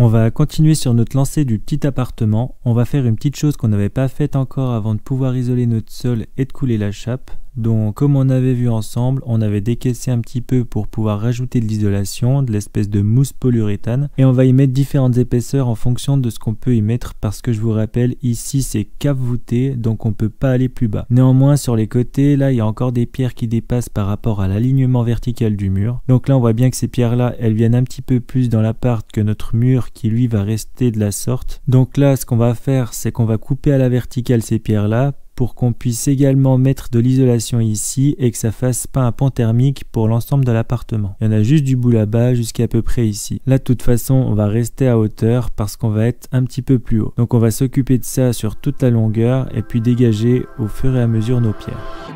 On va continuer sur notre lancée du petit appartement. On va faire une petite chose qu'on n'avait pas faite encore avant de pouvoir isoler notre sol et de couler la chape. Donc comme on avait vu ensemble, on avait décaissé un petit peu pour pouvoir rajouter de l'isolation, de l'espèce de mousse polyuréthane. Et on va y mettre différentes épaisseurs en fonction de ce qu'on peut y mettre parce que je vous rappelle, ici c'est cave voûté, donc on peut pas aller plus bas. Néanmoins sur les côtés, là il y a encore des pierres qui dépassent par rapport à l'alignement vertical du mur. Donc là on voit bien que ces pierres là, elles viennent un petit peu plus dans l'appart que notre mur qui lui va rester de la sorte. Donc là ce qu'on va faire, c'est qu'on va couper à la verticale ces pierres là pour qu'on puisse également mettre de l'isolation ici et que ça fasse pas un pont thermique pour l'ensemble de l'appartement. Il y en a juste du bout là-bas jusqu'à peu près ici. Là de toute façon on va rester à hauteur parce qu'on va être un petit peu plus haut. Donc on va s'occuper de ça sur toute la longueur et puis dégager au fur et à mesure nos pierres.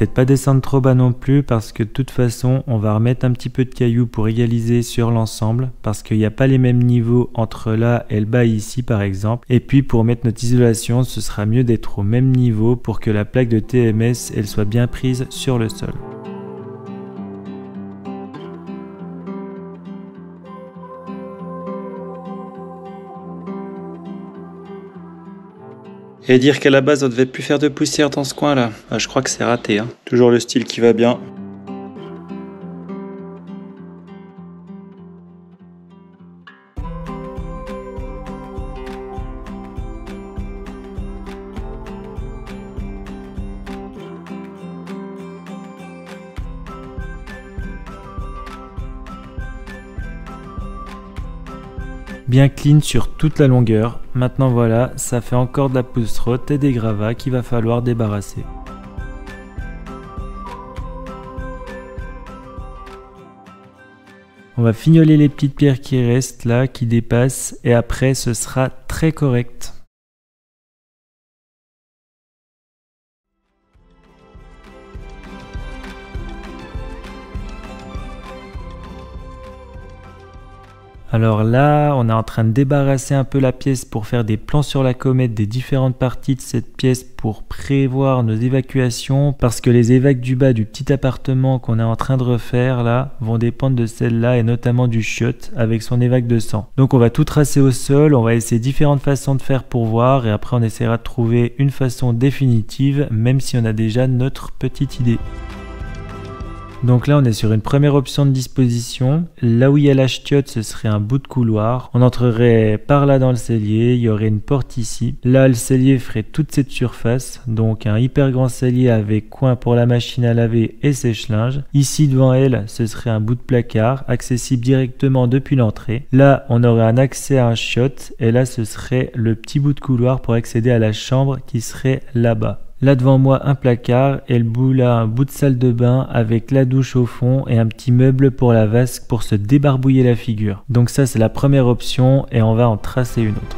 Peut-être pas descendre trop bas non plus parce que de toute façon on va remettre un petit peu de cailloux pour égaliser sur l'ensemble parce qu'il n'y a pas les mêmes niveaux entre là et le bas ici par exemple. Et puis pour mettre notre isolation ce sera mieux d'être au même niveau pour que la plaque de TMS elle soit bien prise sur le sol. Et dire qu'à la base on devait plus faire de poussière dans ce coin là, ah, je crois que c'est raté. Hein. Toujours le style qui va bien. Bien clean sur toute la longueur. Maintenant voilà, ça fait encore de la pousserotte et des gravats qu'il va falloir débarrasser. On va fignoler les petites pierres qui restent là, qui dépassent, et après ce sera très correct. Alors là, on est en train de débarrasser un peu la pièce pour faire des plans sur la comète des différentes parties de cette pièce pour prévoir nos évacuations parce que les évacs du bas du petit appartement qu'on est en train de refaire là vont dépendre de celle-là et notamment du chiotte avec son évac de sang. Donc on va tout tracer au sol, on va essayer différentes façons de faire pour voir et après on essaiera de trouver une façon définitive même si on a déjà notre petite idée. Donc là, on est sur une première option de disposition. Là où il y a la chiotte, ce serait un bout de couloir. On entrerait par là dans le cellier, il y aurait une porte ici. Là, le cellier ferait toute cette surface, donc un hyper grand cellier avec coin pour la machine à laver et sèche-linge. Ici, devant elle, ce serait un bout de placard, accessible directement depuis l'entrée. Là, on aurait un accès à un chiotte, et là, ce serait le petit bout de couloir pour accéder à la chambre qui serait là-bas. Là devant moi un placard et le bout un bout de salle de bain avec la douche au fond et un petit meuble pour la vasque pour se débarbouiller la figure. Donc ça c'est la première option et on va en tracer une autre.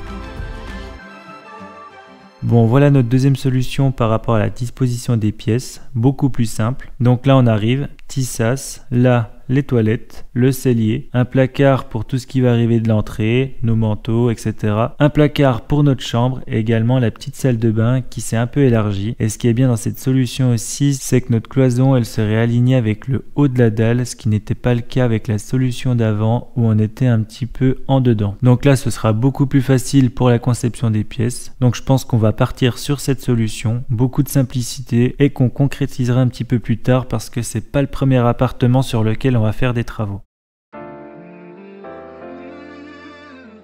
Bon voilà notre deuxième solution par rapport à la disposition des pièces, beaucoup plus simple. Donc là on arrive, tissas, là les toilettes, le cellier, un placard pour tout ce qui va arriver de l'entrée, nos manteaux, etc. Un placard pour notre chambre et également la petite salle de bain qui s'est un peu élargie. Et ce qui est bien dans cette solution aussi, c'est que notre cloison, elle serait alignée avec le haut de la dalle, ce qui n'était pas le cas avec la solution d'avant où on était un petit peu en dedans. Donc là, ce sera beaucoup plus facile pour la conception des pièces. Donc je pense qu'on va partir sur cette solution, beaucoup de simplicité et qu'on concrétisera un petit peu plus tard parce que c'est pas le premier appartement sur lequel on va faire des travaux.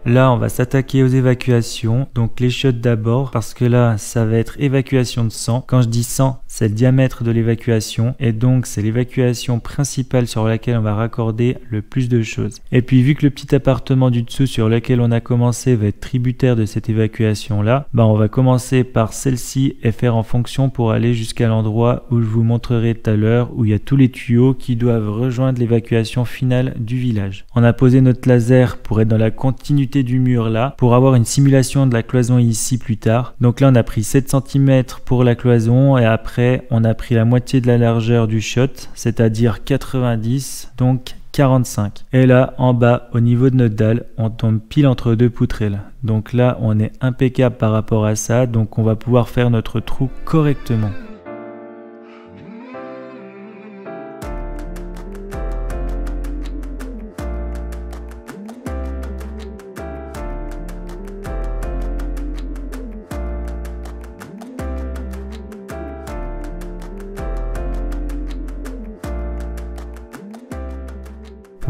Là, on va s'attaquer aux évacuations. Donc les shots d'abord, parce que là, ça va être évacuation de sang. Quand je dis sang, c'est le diamètre de l'évacuation. Et donc, c'est l'évacuation principale sur laquelle on va raccorder le plus de choses. Et puis, vu que le petit appartement du dessous sur lequel on a commencé va être tributaire de cette évacuation-là, bah, on va commencer par celle-ci et faire en fonction pour aller jusqu'à l'endroit où je vous montrerai tout à l'heure, où il y a tous les tuyaux qui doivent rejoindre l'évacuation finale du village. On a posé notre laser pour être dans la continuité du mur là pour avoir une simulation de la cloison ici plus tard. Donc là on a pris 7 cm pour la cloison et après on a pris la moitié de la largeur du shot, c'est-à-dire 90, donc 45. Et là, en bas, au niveau de notre dalle, on tombe pile entre deux poutrelles. Donc là, on est impeccable par rapport à ça, donc on va pouvoir faire notre trou correctement.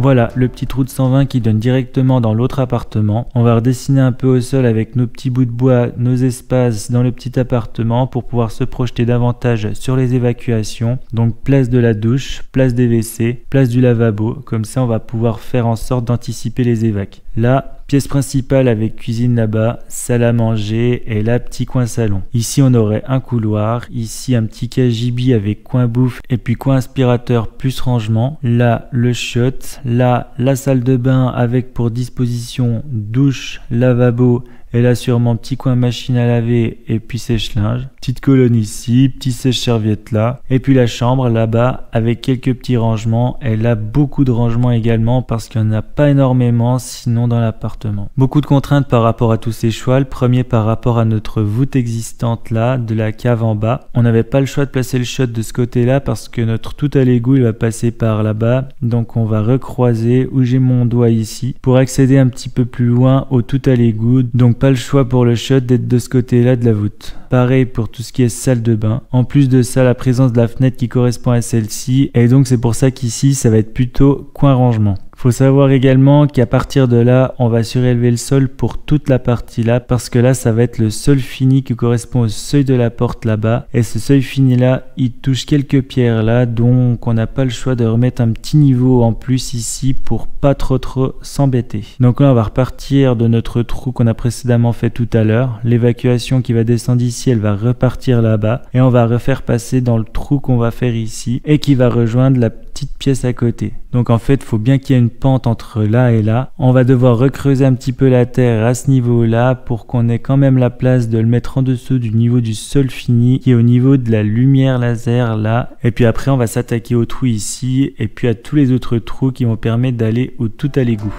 Voilà le petit trou de 120 qui donne directement dans l'autre appartement. On va redessiner un peu au sol avec nos petits bouts de bois, nos espaces dans le petit appartement pour pouvoir se projeter davantage sur les évacuations. Donc place de la douche, place des WC, place du lavabo. Comme ça on va pouvoir faire en sorte d'anticiper les évacs. Là, Pièce principale avec cuisine là-bas, salle à manger et là petit coin salon. Ici on aurait un couloir, ici un petit cagibi avec coin bouffe et puis coin aspirateur plus rangement. Là le shot, là la salle de bain avec pour disposition douche, lavabo et là sûrement petit coin machine à laver et puis sèche-linge. Petite colonne ici, petit sèche-serviette là. Et puis la chambre là-bas avec quelques petits rangements. Elle a beaucoup de rangements également parce qu'il n'y en a pas énormément sinon dans l'appartement. Beaucoup de contraintes par rapport à tous ces choix. Le premier par rapport à notre voûte existante là de la cave en bas. On n'avait pas le choix de placer le shot de ce côté-là parce que notre tout à l'égout il va passer par là-bas. Donc on va recroiser où j'ai mon doigt ici pour accéder un petit peu plus loin au tout à l'égout. Donc pas le choix pour le shot d'être de ce côté-là de la voûte. Pareil pour tout ce qui est salle de bain. En plus de ça, la présence de la fenêtre qui correspond à celle-ci. Et donc c'est pour ça qu'ici, ça va être plutôt coin rangement. Faut savoir également qu'à partir de là, on va surélever le sol pour toute la partie là parce que là, ça va être le sol fini qui correspond au seuil de la porte là-bas. Et ce seuil fini là, il touche quelques pierres là, donc on n'a pas le choix de remettre un petit niveau en plus ici pour pas trop trop s'embêter. Donc là, on va repartir de notre trou qu'on a précédemment fait tout à l'heure. L'évacuation qui va descendre ici, elle va repartir là-bas et on va refaire passer dans le trou qu'on va faire ici et qui va rejoindre la pièce à côté. Donc en fait, faut bien qu'il y ait une pente entre là et là. On va devoir recreuser un petit peu la terre à ce niveau-là pour qu'on ait quand même la place de le mettre en dessous du niveau du sol fini qui est au niveau de la lumière laser là. Et puis après, on va s'attaquer au trou ici et puis à tous les autres trous qui vont permettre d'aller au tout à l'égout.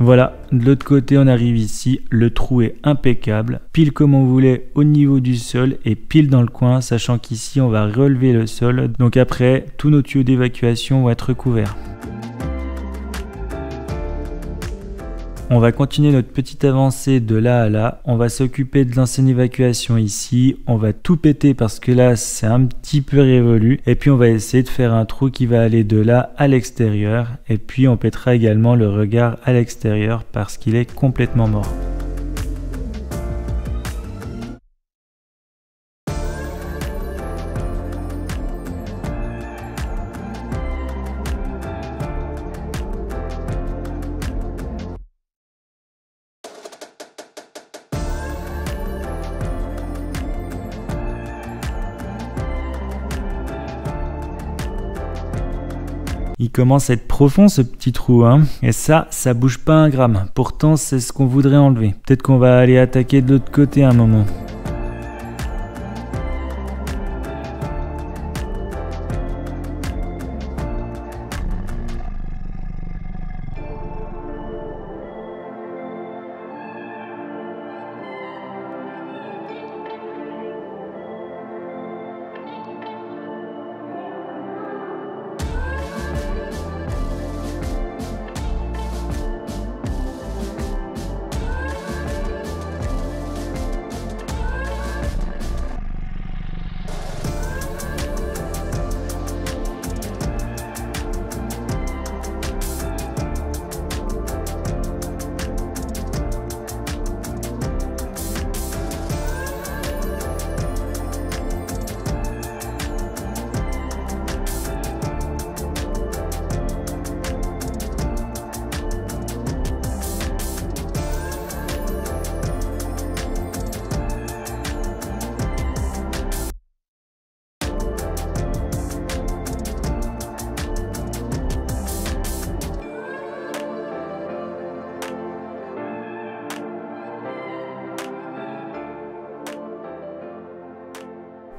Voilà, de l'autre côté on arrive ici, le trou est impeccable, pile comme on voulait au niveau du sol et pile dans le coin, sachant qu'ici on va relever le sol, donc après tous nos tuyaux d'évacuation vont être couverts. On va continuer notre petite avancée de là à là. On va s'occuper de l'ancienne évacuation ici. On va tout péter parce que là, c'est un petit peu révolu. Et puis, on va essayer de faire un trou qui va aller de là à l'extérieur. Et puis, on pètera également le regard à l'extérieur parce qu'il est complètement mort. Commence à être profond ce petit trou, hein. Et ça, ça bouge pas un gramme. Pourtant, c'est ce qu'on voudrait enlever. Peut-être qu'on va aller attaquer de l'autre côté un moment.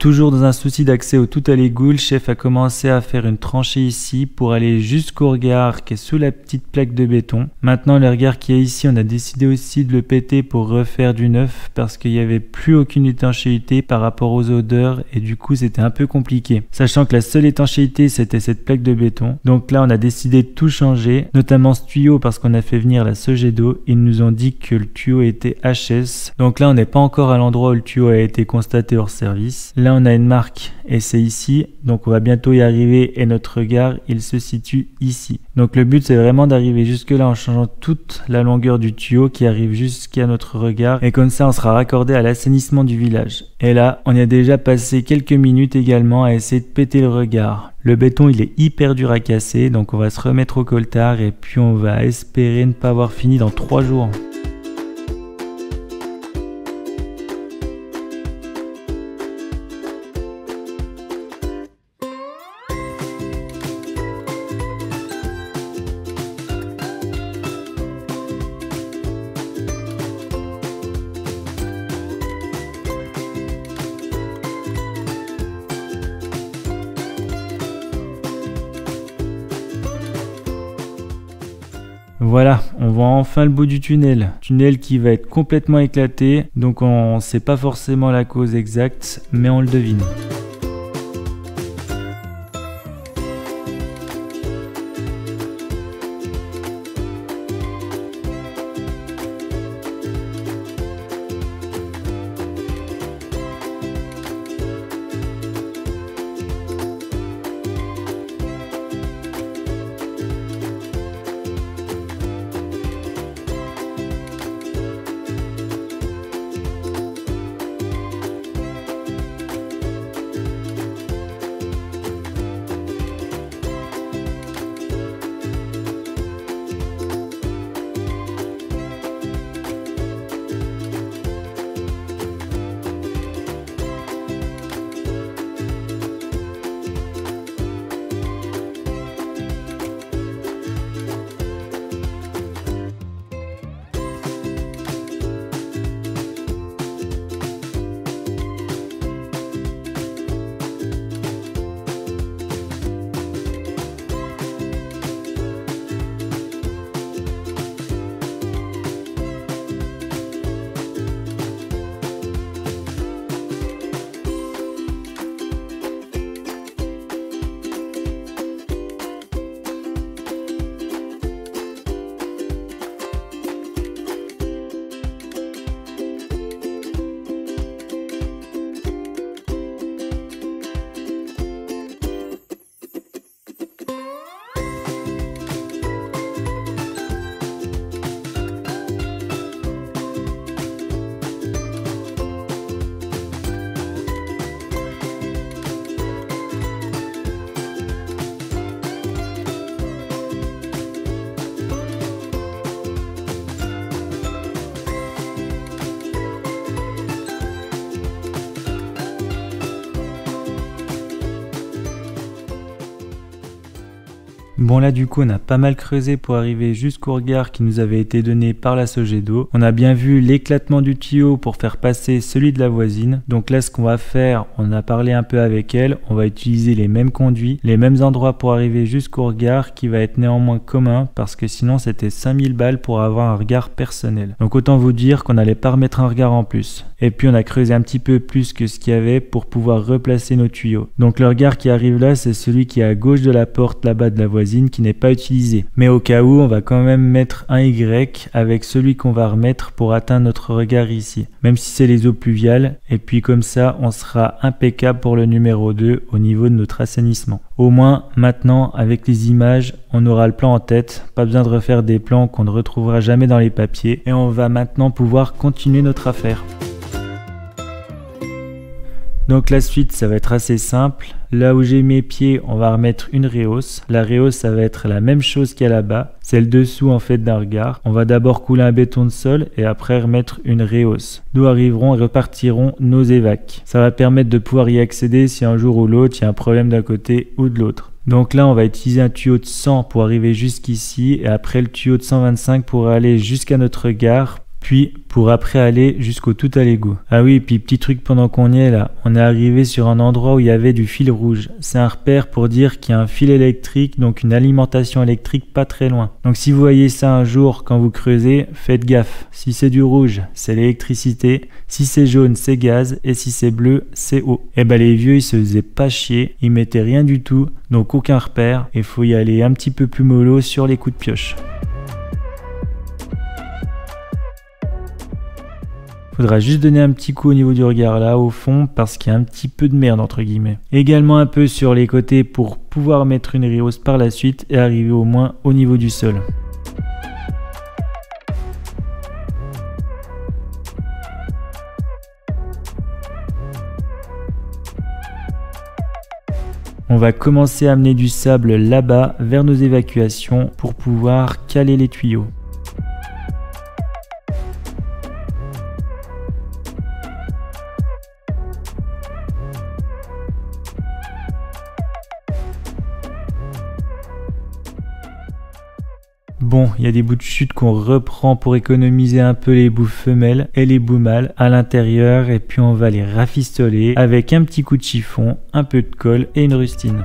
Toujours dans un souci d'accès au tout à l'égout, le chef a commencé à faire une tranchée ici pour aller jusqu'au regard qui est sous la petite plaque de béton. Maintenant, le regard qui est ici, on a décidé aussi de le péter pour refaire du neuf parce qu'il n'y avait plus aucune étanchéité par rapport aux odeurs et du coup, c'était un peu compliqué. Sachant que la seule étanchéité, c'était cette plaque de béton. Donc là, on a décidé de tout changer, notamment ce tuyau parce qu'on a fait venir la SOG d'eau. Ils nous ont dit que le tuyau était HS. Donc là, on n'est pas encore à l'endroit où le tuyau a été constaté hors service a une marque et c'est ici. Donc on va bientôt y arriver et notre regard il se situe ici. Donc le but c'est vraiment d'arriver jusque là en changeant toute la longueur du tuyau qui arrive jusqu'à notre regard et comme ça on sera raccordé à l'assainissement du village. Et là on y a déjà passé quelques minutes également à essayer de péter le regard. Le béton il est hyper dur à casser donc on va se remettre au coltard et puis on va espérer ne pas avoir fini dans 3 jours. Voilà, on voit enfin le bout du tunnel. Tunnel qui va être complètement éclaté, donc on ne sait pas forcément la cause exacte, mais on le devine. Bon là du coup on a pas mal creusé pour arriver jusqu'au regard qui nous avait été donné par la d'eau. On a bien vu l'éclatement du tuyau pour faire passer celui de la voisine. Donc là ce qu'on va faire, on a parlé un peu avec elle, on va utiliser les mêmes conduits, les mêmes endroits pour arriver jusqu'au regard qui va être néanmoins commun parce que sinon c'était 5000 balles pour avoir un regard personnel. Donc autant vous dire qu'on n'allait pas remettre un regard en plus. Et puis on a creusé un petit peu plus que ce qu'il y avait pour pouvoir replacer nos tuyaux. Donc le regard qui arrive là c'est celui qui est à gauche de la porte là-bas de la voisine qui n'est pas utilisé. Mais au cas où, on va quand même mettre un Y avec celui qu'on va remettre pour atteindre notre regard ici. Même si c'est les eaux pluviales. Et puis comme ça, on sera impeccable pour le numéro 2 au niveau de notre assainissement. Au moins, maintenant, avec les images, on aura le plan en tête. Pas besoin de refaire des plans qu'on ne retrouvera jamais dans les papiers. Et on va maintenant pouvoir continuer notre affaire. Donc la suite, ça va être assez simple. Là où j'ai mes pieds, on va remettre une réhausse. La réhausse, ça va être la même chose qu'il y a là-bas. C'est le dessous en fait d'un regard. On va d'abord couler un béton de sol et après remettre une réhausse. D'où arriveront et repartiront nos évacs. Ça va permettre de pouvoir y accéder si un jour ou l'autre il y a un problème d'un côté ou de l'autre. Donc là, on va utiliser un tuyau de 100 pour arriver jusqu'ici et après le tuyau de 125 pour aller jusqu'à notre regard puis pour après aller jusqu'au tout à l'égout. Ah oui, puis petit truc pendant qu'on y est là, on est arrivé sur un endroit où il y avait du fil rouge. C'est un repère pour dire qu'il y a un fil électrique, donc une alimentation électrique pas très loin. Donc si vous voyez ça un jour quand vous creusez, faites gaffe. Si c'est du rouge, c'est l'électricité. Si c'est jaune, c'est gaz. Et si c'est bleu, c'est eau. Et eh ben les vieux, ils se faisaient pas chier, ils mettaient rien du tout, donc aucun repère. Et faut y aller un petit peu plus mollo sur les coups de pioche. Faudra juste donner un petit coup au niveau du regard là au fond parce qu'il y a un petit peu de merde entre guillemets. Également un peu sur les côtés pour pouvoir mettre une rehausse par la suite et arriver au moins au niveau du sol. On va commencer à amener du sable là-bas vers nos évacuations pour pouvoir caler les tuyaux. Il y a des bouts de chute qu'on reprend pour économiser un peu les bouts femelles et les bouts mâles à l'intérieur et puis on va les rafistoler avec un petit coup de chiffon, un peu de colle et une rustine.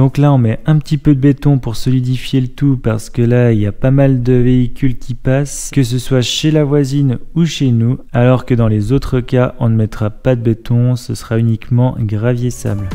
Donc là, on met un petit peu de béton pour solidifier le tout parce que là, il y a pas mal de véhicules qui passent, que ce soit chez la voisine ou chez nous, alors que dans les autres cas, on ne mettra pas de béton, ce sera uniquement gravier sable.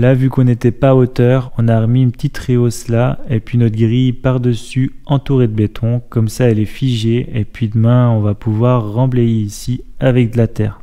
Là vu qu'on n'était pas à hauteur, on a remis une petite rehausse là, et puis notre grille par-dessus entourée de béton, comme ça elle est figée, et puis demain on va pouvoir remblayer ici avec de la terre.